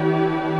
Música